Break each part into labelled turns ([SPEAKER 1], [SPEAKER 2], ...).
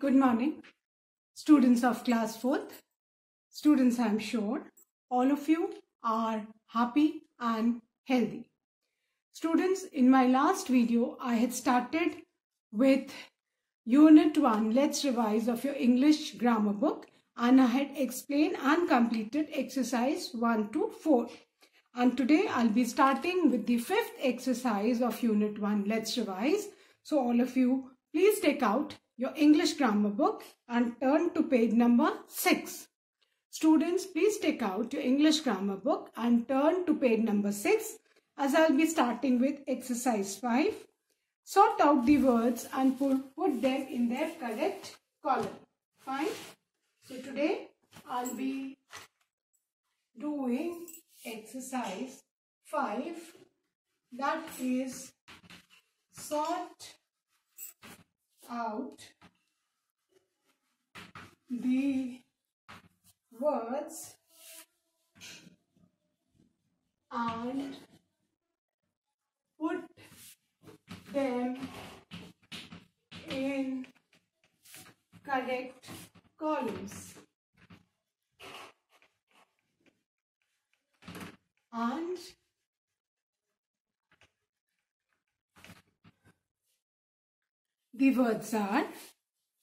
[SPEAKER 1] Good morning, students of class 4th. Students, I am sure all of you are happy and healthy. Students, in my last video, I had started with Unit 1, Let's Revise of your English grammar book and I had explained and completed exercise 1 to 4. And today I'll be starting with the fifth exercise of Unit 1, Let's Revise. So all of you, please take out your English grammar book and turn to page number 6. Students, please take out your English grammar book and turn to page number 6 as I'll be starting with exercise 5. Sort out the words and put, put them in their correct column. Fine. So today I'll be doing exercise 5 that is sort out the words and put them in correct columns. And the words are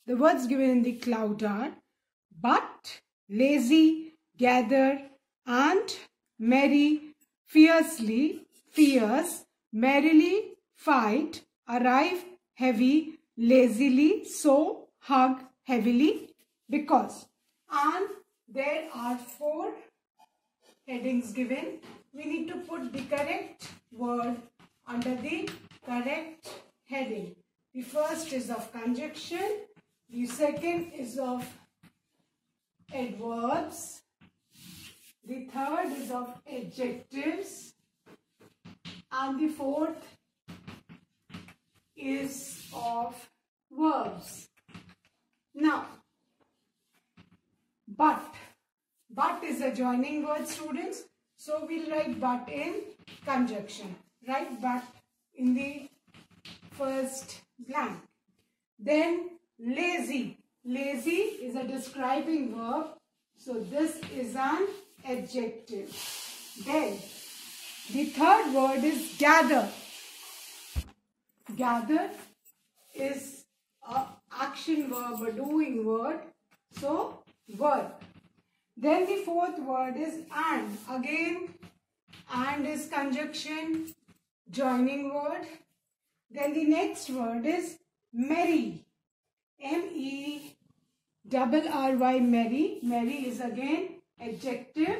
[SPEAKER 1] the words given in the cloud are but lazy gather and merry fiercely fierce merrily fight arrive heavy lazily so hug heavily because and there are four headings given. We need to put the correct word under the correct heading the first is of conjunction the second is of adverbs the third is of adjectives and the fourth is of verbs. Now, but. But is a joining word, students. So, we'll write but in conjunction. Write but in the first blank. Then, lazy. Lazy is a describing verb. So, this is an adjective. Then, the third word is gather. Gather is a action verb, a doing word. So, verb. Then the fourth word is and. Again, and is conjunction, joining word. Then the next word is merry. M-E double R-Y, merry. Merry is again adjective,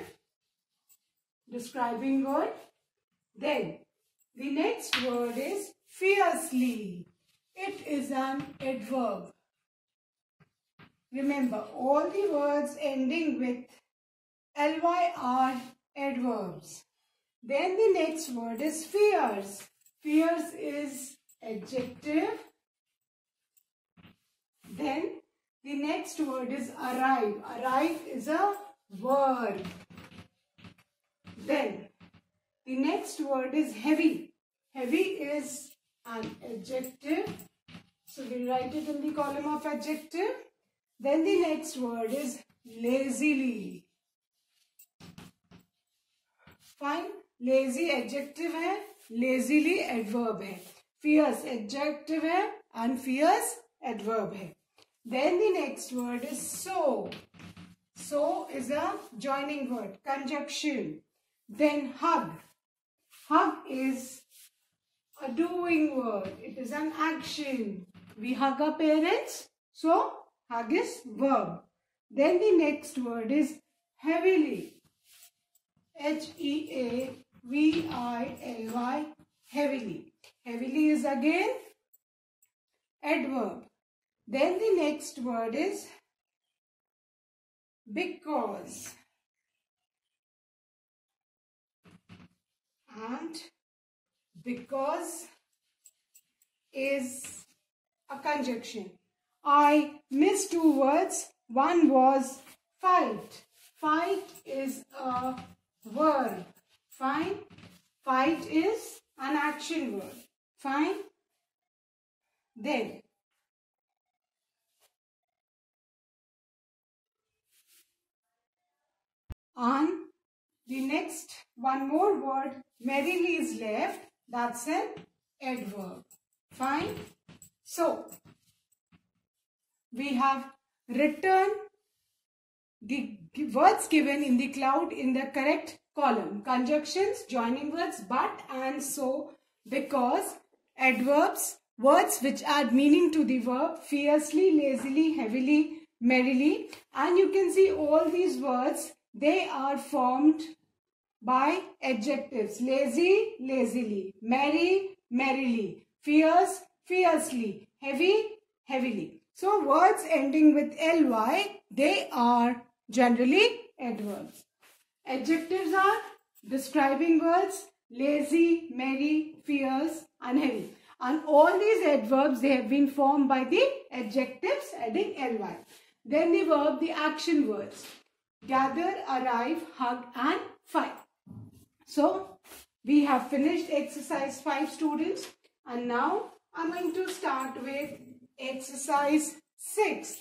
[SPEAKER 1] describing word. Then the next word is fiercely. It is an adverb. Remember, all the words ending with ly are adverbs. Then the next word is fierce. Fierce is adjective. Then the next word is arrive. Arrive is a verb. Then the next word is heavy. Heavy is an adjective. So we write it in the column of adjective. Then the next word is lazily. Fine. Lazy adjective है lazily adverb है fierce adjective है and fierce adverb है then the next word is so. So is a joining word conjunction. Then hug. Hug is a doing word. It is an action. We hug our parents so hug is verb. Then the next word is heavily. H-E-A-V-I-L-Y, heavily. Heavily is again adverb. Then the next word is because. And because is a conjunction. I missed two words. One was fight. Fight is a verb. Fine. Fight is an action word. Fine? Then, on the next one more word, merrily is left. That's an adverb. Fine? So, we have written the words given in the cloud in the correct column. Conjunctions, joining words, but and so, because adverbs words which add meaning to the verb fiercely lazily heavily merrily. And you can see all these words they are formed by adjectives. Lazy lazily. Merry merrily. Fierce fiercely. Heavy heavily. So words ending with ly they are generally adverbs. Adjectives are describing words lazy merry fierce and heavy and all these adverbs they have been formed by the adjectives adding ly then the verb, the action words. Gather, arrive, hug and fight. So, we have finished exercise 5 students. And now, I'm going to start with exercise 6.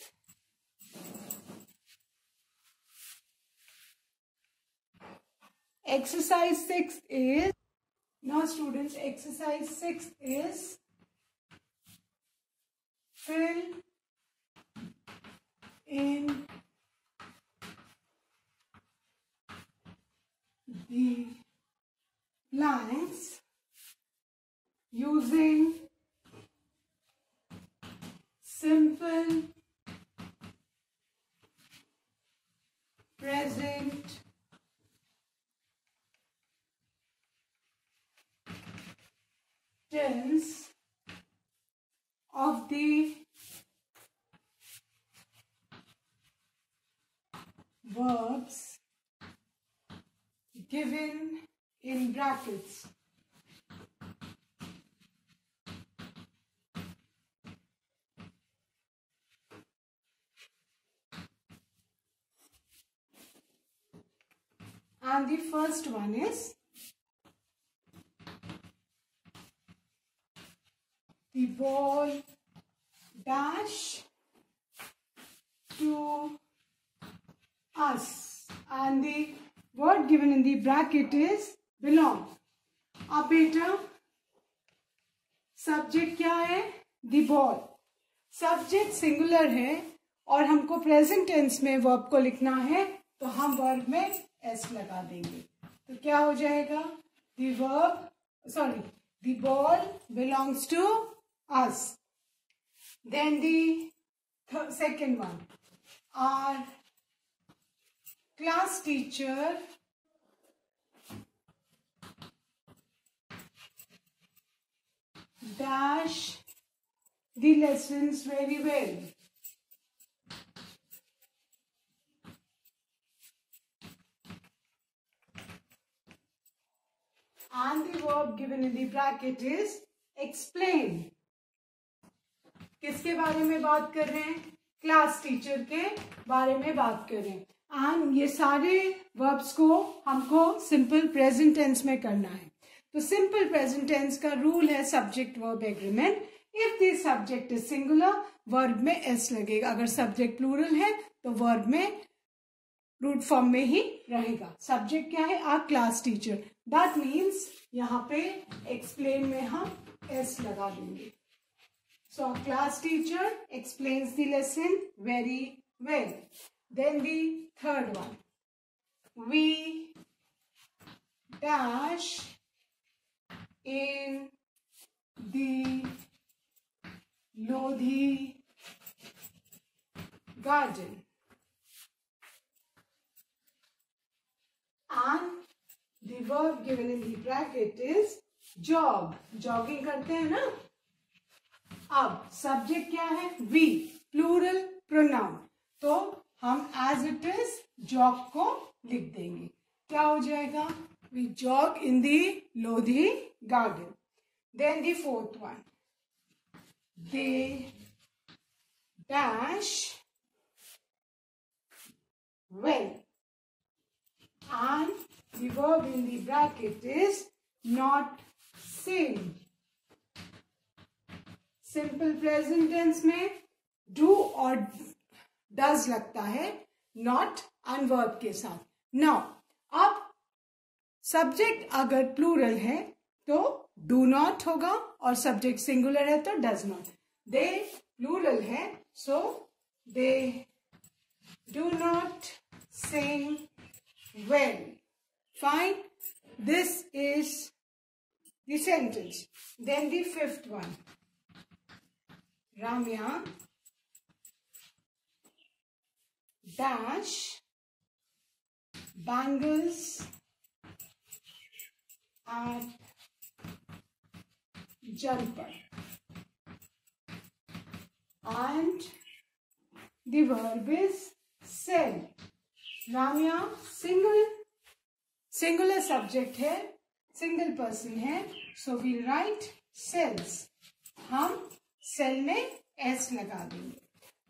[SPEAKER 1] Exercise 6 is, now students, exercise 6 is fill in the blanks using simple present tense of the verbs given in brackets. And the first one is the boy dash to us. And the word given in the bracket is belong. अब बेटा subject क्या है? The ball subject singular है और हमको present tense में verb को लिखना है तो हम वर्ब में एस लगा देंगे। तो क्या हो जाएगा? The verb sorry the ball belongs to us. Then the second one, our class teacher dash the lessons very well. And the verb given in the bracket is explain. किसके बारे में बात कर रहे हैं? क्लास टीचर के बारे में बात कर रहे हैं। एंड ये सारे वर्ब्स को हमको सिंपल प्रेजेंट टेंस में करना है। तो सिंपल प्रेजेंट टेंस का रूल है subject verb agreement if the subject is singular verb में एस लगेगा। अगर सब्जेक्ट प्लूरल है तो वर्ब में रूट फॉर्म में ही रहेगा। सब्जेक्ट क्या है? A class teacher that means यहाँ पे एक्सप्लेन में हम एस लगा देंगे। So class teacher explains the lesson very well Then the third one. We dash in the Lodhi garden. And the verb given in the bracket is jog. Jogging करते हैं ना अब सब्जेक्ट क्या है? वी प्लूरल प्रोनाउन तो हम as it is jog को लिख देंगे। क्या हो जाएगा? We jog in the Lodhi garden then the fourth one they dash well and the verb in the bracket is not sing simple present tense में do और डज लगता है नॉट अनवर्ब के साथ नाउ अब सब्जेक्ट अगर प्लूरल है तो डू नॉट होगा और सब्जेक्ट सिंगुलर है तो डज नॉट दे प्लूरल है so they do not sing well fine this is. Then the fifth one. Ramya dash bangles at jumper. And the verb is sell. Ramya single singular subject है single person है so we write sells हम sell में S लगा देंगे।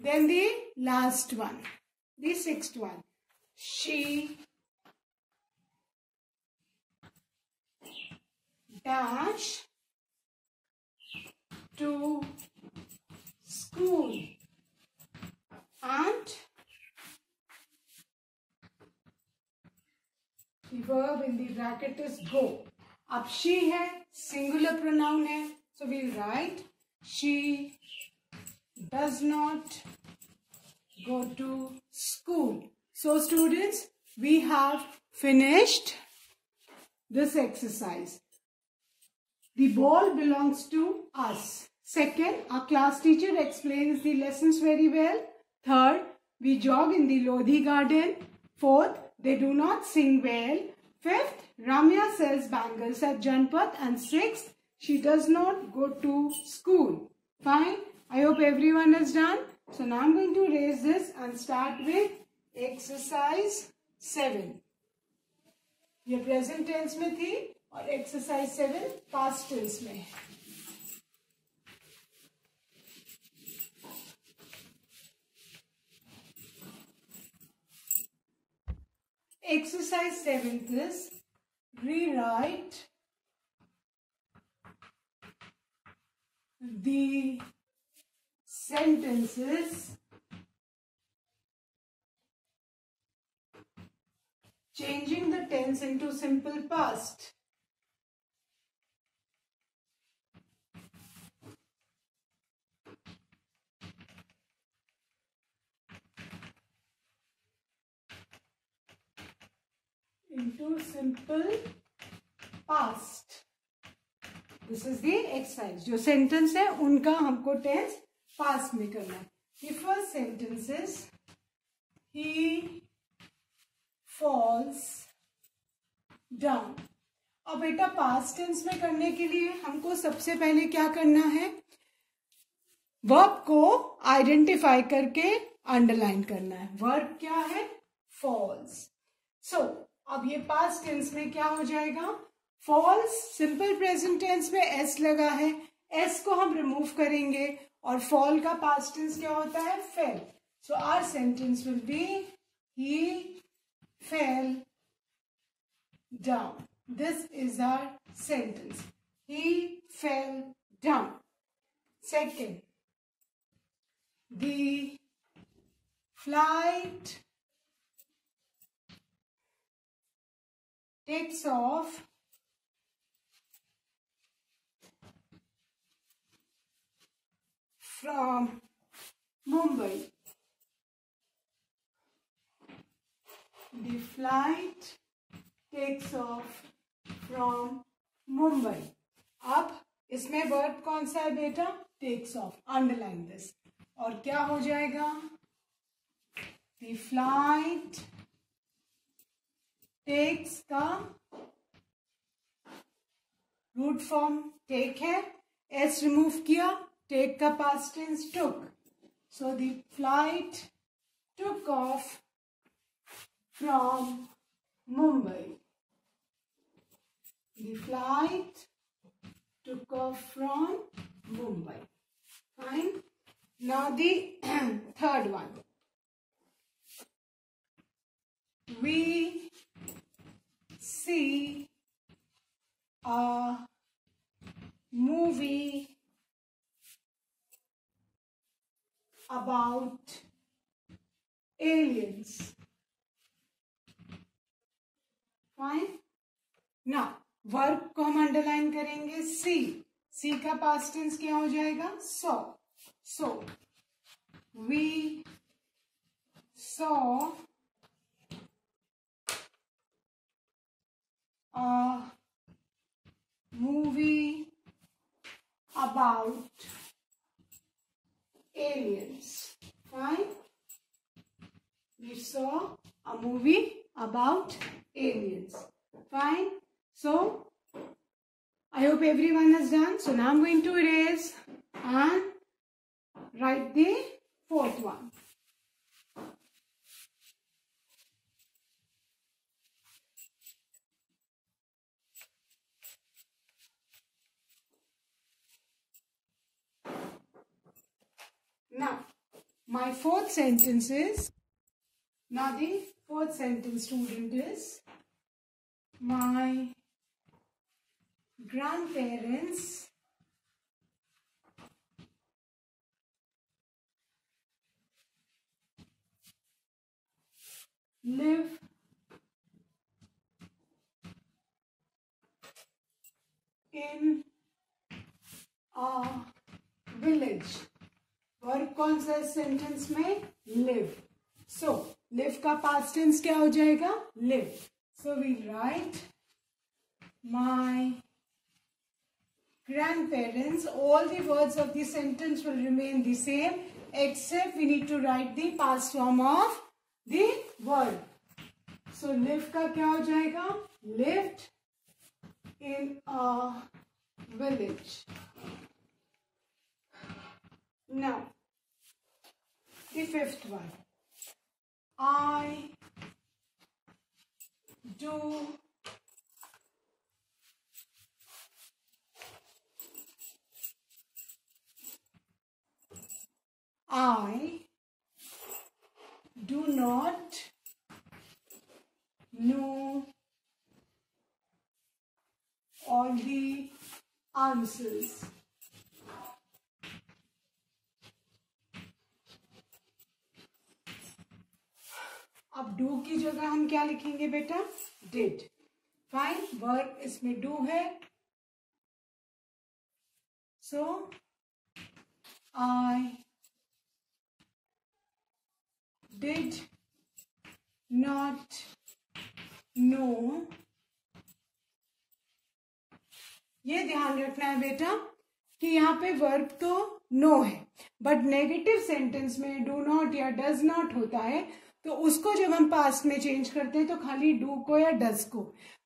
[SPEAKER 1] Then the last one the six one she dash to school and the verb in the bracket is go. अब she है singular pronoun है so we'll write she does not go to school. So students, we have finished this exercise. The ball belongs to us. Second, our class teacher explains the lessons very well. Third, we jog in the Lodhi garden. Fourth, they do not sing well. Fifth, Ramya sells bangles at Janpath, And sixth, she does not go to school. Fine. I hope everyone is done. So now I'm going to raise this and start with exercise 7. ये present tense में थी और exercise seven past tense में है exercise 7th is rewrite the sentences changing the tense into simple past. into simple past. This is the exercise. जो sentence है उनका हमको टेंस पास में करना है. First sentence is he falls down. अब बेटा पास्ट टेंस में करने के लिए हमको सबसे पहले क्या करना है वर्ब को आइडेंटिफाई करके अंडरलाइन करना है वर्ब क्या है फॉल्स सो so, अब ये पास्ट टेंस में क्या हो जाएगा फॉल्स सिंपल प्रेजेंट टेंस में एस लगा है। एस को हम रिमूव करेंगे और फॉल का पास्ट टेंस क्या होता है? Fell so our sentence will be he fell down this is our sentence he fell down second the flight takes off from Mumbai. The flight takes off from Mumbai. अब इसमें verb कौन सा है बेटा takes of underline this और क्या हो जाएगा द फ़्लाइट टेक्स का रूट फॉर्म टेक है एस रिमूव किया Take a past tense took. So the flight took off from Mumbai. The flight took off from Mumbai. Fine. Now the third one. We see a movie about aliens. Fine ना work को हम underline करेंगे सी सी का past tense क्या हो जाएगा? So so we saw movie about aliens. Fine. We saw a movie about aliens. Fine. So, I hope everyone has done. So now I'm going to erase and write the fourth one. Now, my fourth sentence is, now the fourth sentence student is, my grandparents live in a village verb कौन सा sentence में live so live का past tense क्या हो जाएगा live so we right my grandparents all the words of the sentence will remain the same except we need to write the past form of the word so live का क्या हो जाएगा lived in a village now the fifth one. I do I do not know all the answers. अब do की जगह हम क्या लिखेंगे बेटा? डिड फाइन वर्क इसमें डू है। So I did not know ये ध्यान रखना है बेटा कि यहाँ पे वर्ब तो नो है बट नेगेटिव सेंटेंस में डू नॉट या डज नॉट होता है तो उसको जब हम पास्ट में चेंज करते हैं तो खाली डू को या डज को।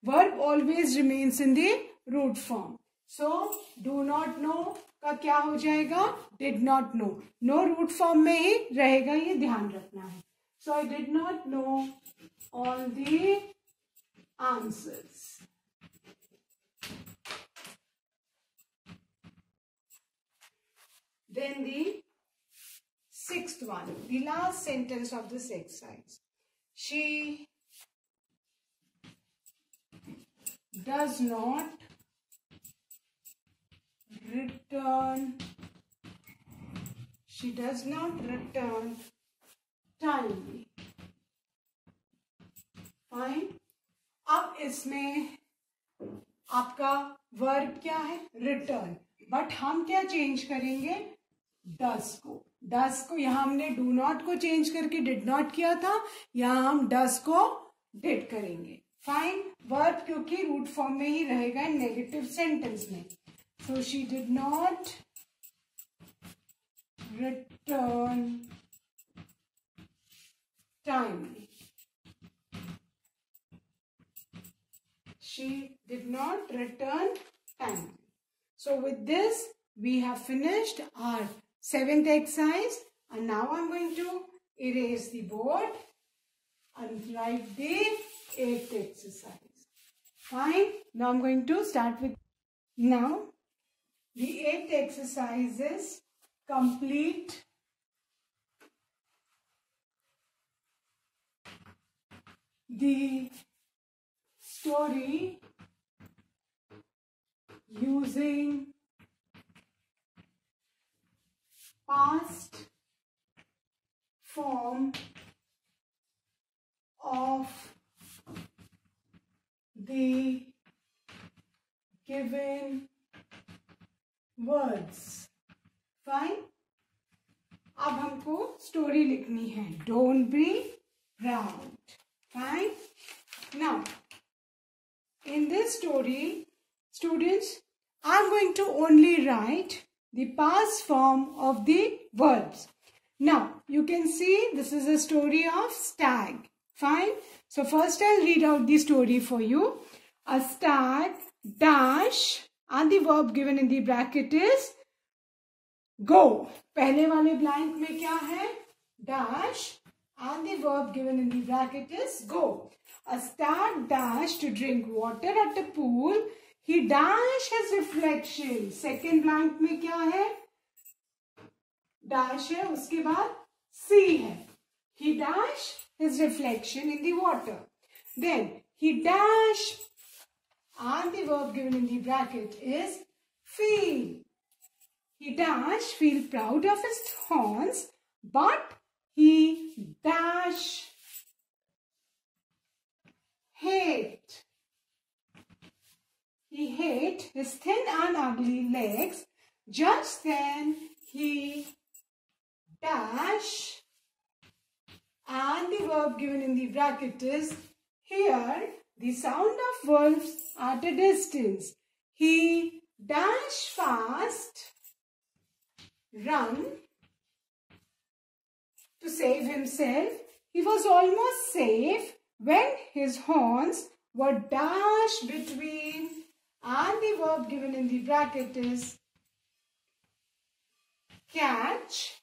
[SPEAKER 1] Verb always remains in the root form so do not know का क्या हो जाएगा? Did not know know root form में ही रहेगा, ये ध्यान रखना है। So I did not know all the answers then the Sixth one, the last sentence of this exercise. She does not return she does not return timely fine अब इसमें आपका वर्ब क्या है रिटर्न बट हम क्या change करेंगे डस को डस को यहाँ हमने डू नॉट को चेंज करके डिड नॉट किया था यहाँ हम डस को डिड करेंगे। फाइन वर्ब क्योंकि रूट फॉर्म में ही रहेगा नेगेटिव सेंटेंस में। So she did not return timely she did not return timely. So with this, we have finished our seventh exercise and now I'm going to erase the board and write the eighth exercise. Fine. Now I'm going to start with now the eighth exercise is complete the story using past form of given words fine अब हमको story लिखनी है don't be proud fine now in this story students i'm going to only write the past form of the verbs now you can see this is a story of stag fine so first i'll read out the story for you a stag dash and the verb given in the bracket is गो पहले वाले blank में क्या है dash and the verb given in the bracket is go. A stag dashed to drink water at a pool. He dashed his reflection. Second blank में क्या है dash है उसके बाद C है He dashed his reflection in the water. Then he dashed and the verb given in the bracket is feel. He dash feel proud of his horns, but he dash hate. he hate his thin and ugly legs. Just then he dash and the verb given in the bracket is here the sound of wolves at a distance. He dash fast run to save himself. He was almost safe when his horns were dashed between and the verb given in the bracket is catch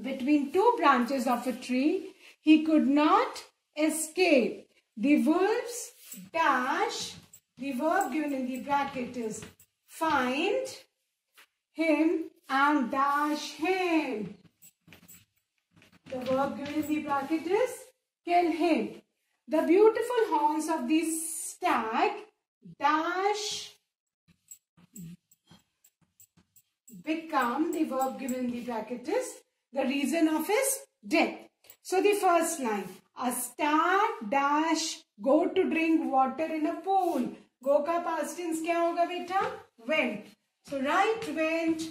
[SPEAKER 1] between two branches of a tree. He could not escape. The verbs dash, the verb given in the bracket is find him and dash him. The verb given in the bracket is kill him. The beautiful horns of the stag dash become the verb given in the bracket is the reason of his death. So the first line, a star dash go to drink water in a pool. Go ka past tense kya hoga beta? Went. So right went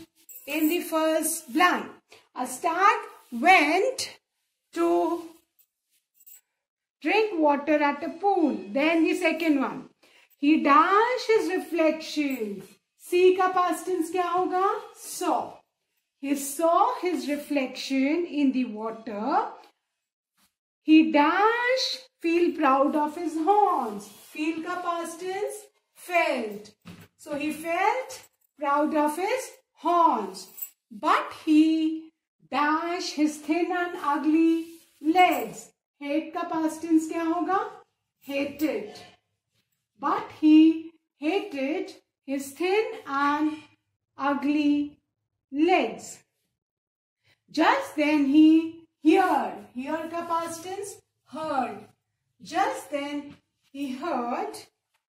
[SPEAKER 1] in the first line. A star went to drink water at a pool. Then the second one. He dashed his reflection. See का past tense क्या होगा? Saw. He saw his reflection in the water. He dash feel proud of his horns. Feel ka past tense felt. So he felt proud of his horns. But he dash his thin and ugly legs. Hate का past tense क्या होगा? Hated. but he hated his thin and ugly legs. Just then he heard, heard ka past tense, heard. Just then he heard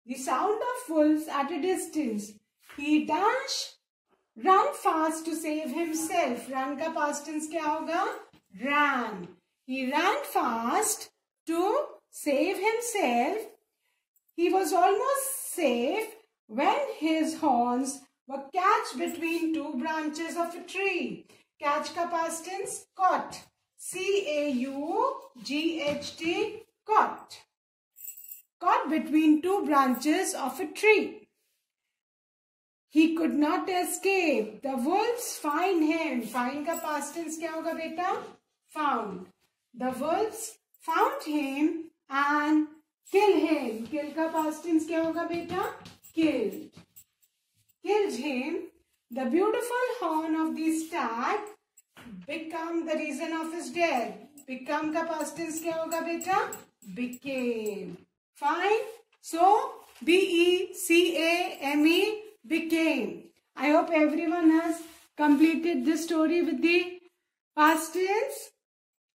[SPEAKER 1] the sound of wolves at a distance. He dashed, ran fast to save himself. Ran ka past tense kya hoga? Ran. He ran fast to save himself he was almost safe when his horns were catched between two branches of a tree. Catch ka past tense, caught. C-A-U-G-H-T, caught. Caught between two branches of a tree. He could not escape. The wolves find him. Find ka past tense kya hoga beta? Found. The wolves found him and kill him kill का past tense क्या होगा बेटा? Kill kill him the beautiful horn of the start become the reason of his death become का past tense क्या होगा बेटा? Became fine so B E C A M E became I hope everyone has completed this story with the past tense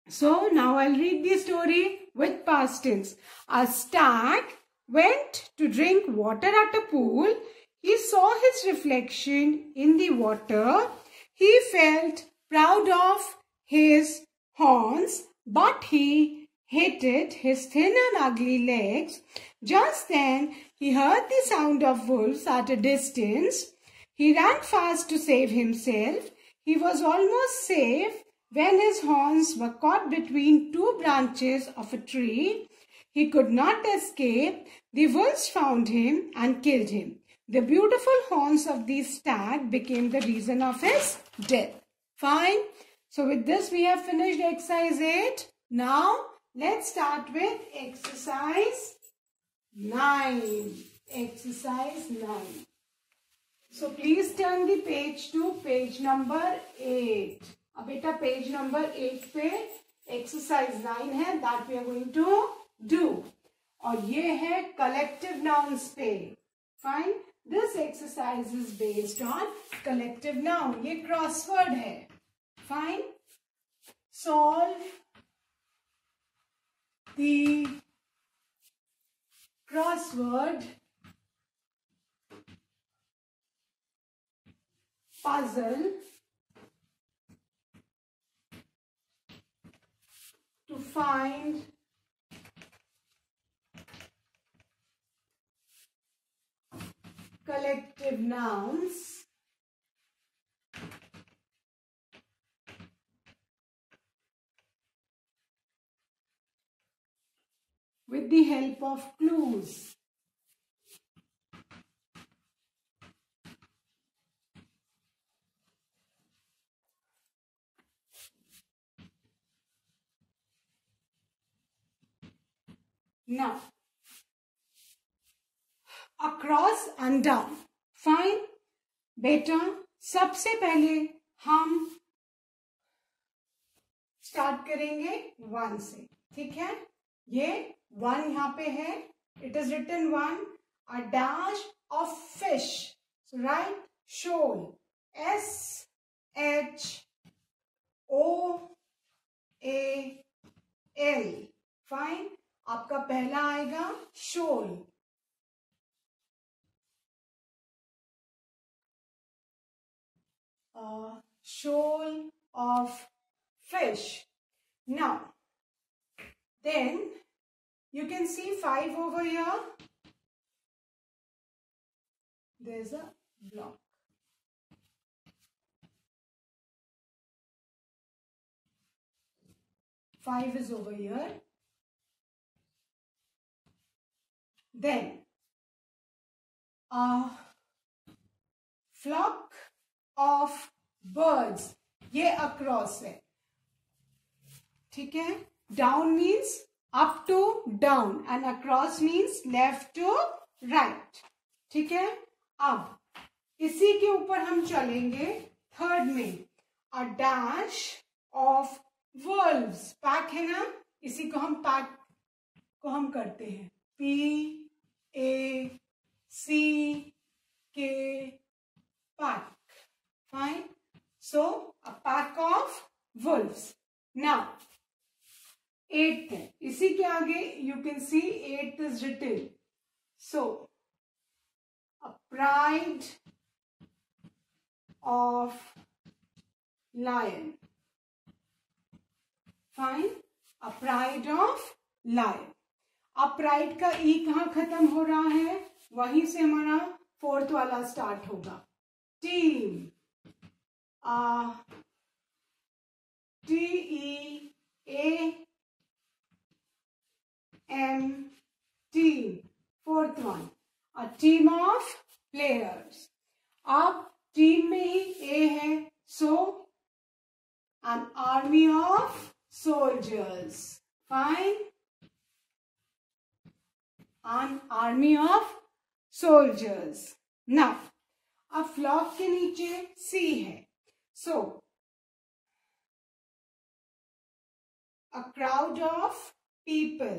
[SPEAKER 1] so now I read the story with past tense. A stag went to drink water at a pool. He saw his reflection in the water. He felt proud of his horns, but he hated his thin and ugly legs. Just then he heard the sound of wolves at a distance. He ran fast to save himself. He was almost safe when his horns were caught between two branches of a tree. He could not escape. The wolves found him and killed him. The beautiful horns of the stag became the reason of his death. Fine. So with this we have finished exercise 8. Now let's start with exercise 9. Exercise 9. So please turn the page to page number 8. अब बेटा page number eight पे exercise nine है that we are going to do और ये है collective nouns पे. Fine this exercise is based on collective noun ये crossword है. Fine solve the crossword puzzle find collective nouns with the help of clues. Now, across and down. Fine. बेटा सबसे पहले हम स्टार्ट करेंगे वन से ठीक है ये वन यहाँ पे है it is written one a dash of fish right shoal S H O L fine आपका पहला आएगा shoal shoal of fish. Now, then you can see 5 over here. There's a block. Five is over here. Then a flock of birds. ये across है ठीक है down means up to down and across means left to right ठीक है अब इसी के ऊपर हम चलेंगे थर्ड में a dash of wolves pack है ना इसी को हम पैक को हम करते हैं P ए सी के pack fine so a pack of wolves now eighth है इसी के आगे you can see eighth is written so a pride of lion fine a pride of lion A pride का ई कहाँ खत्म हो रहा है? वहीं से हमारा फोर्थ वाला स्टार्ट होगा। Team uh T E A M team fourth one a team of players अब टीम में ही ए है so an army of soldiers fine An army of soldiers. Now, अब फ्लॉक के नीचे सी है So, a crowd of people.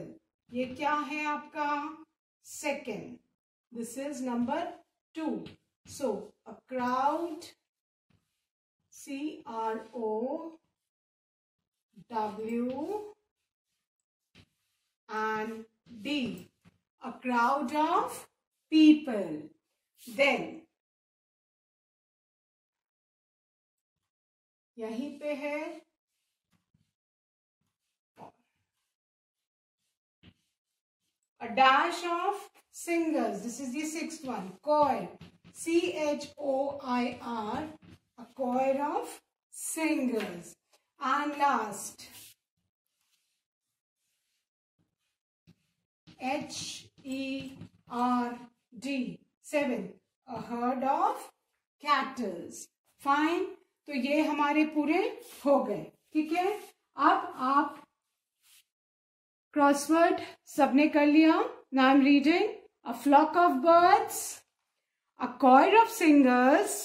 [SPEAKER 1] ये क्या है आपका second. This is number two. So, a crowd, C R O W and D. A crowd of people. Then, यहीं पे है a dash of singers. This is the sixth one. Choir. C-H-O-I-R. A choir of singers. And last. H-E-R-D. Seven. A herd of cattle. Fine. तो ये हमारे पूरे हो गए ठीक है अब आप क्रॉसवर्ड सबने कर लिया now am reading a flock of birds a choir of singers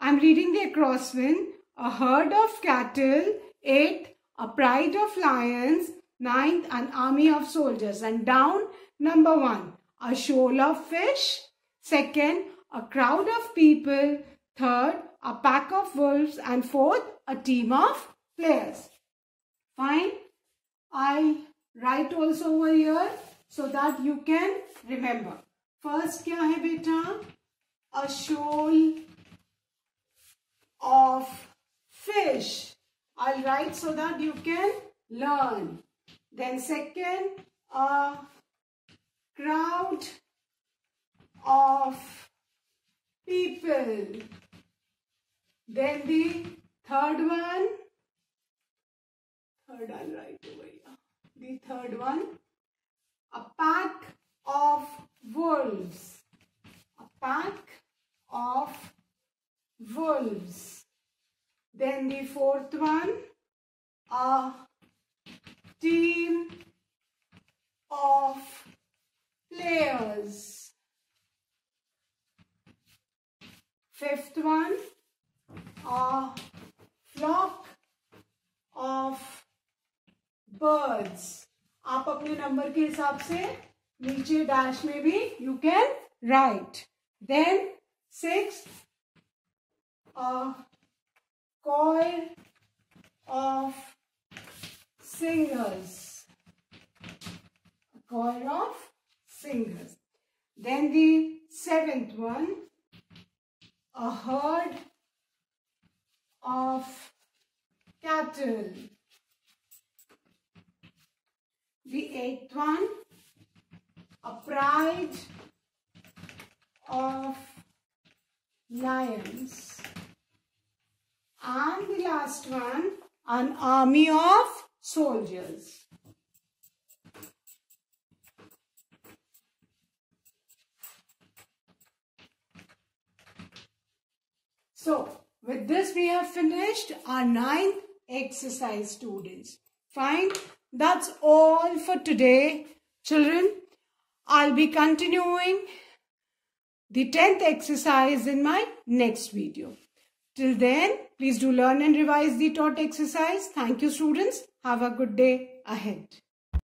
[SPEAKER 1] I am reading the crossword a herd of cattle eight a pride of lions ninth an army of soldiers and down number one a shoal of fish second a crowd of people third a pack of wolves and fourth a team of players fine I write also over here so that you can remember. First kya hai beta? A shoal of fish. I'll write so that you can learn. Then second, a crowd of people. Then the third one, third I'll write over here. The third one. A pack of wolves. A pack of wolves. Then the fourth one. A team of players fifth one a flock of birds आप अपने number के हिसाब से नीचे dash में भी you can write then six choir of singers. A choir of singers. Then the seventh one a herd of cattle. The eighth one, a pride of lions. And the last one, an army of soldiers. So, with this we have finished our ninth exercise students. Fine. That's all for today, children. I'll be continuing the 10th exercise in my next video. Till then, please do learn and revise the taught exercise. Thank you, students. Have a good day ahead.